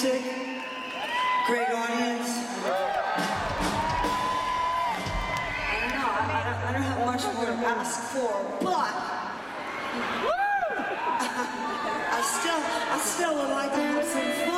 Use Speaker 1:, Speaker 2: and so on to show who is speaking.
Speaker 1: music, great audience. I don't know, I, I, don't, I don't have much more to ask for, but I, I still, I still would like to have some fun.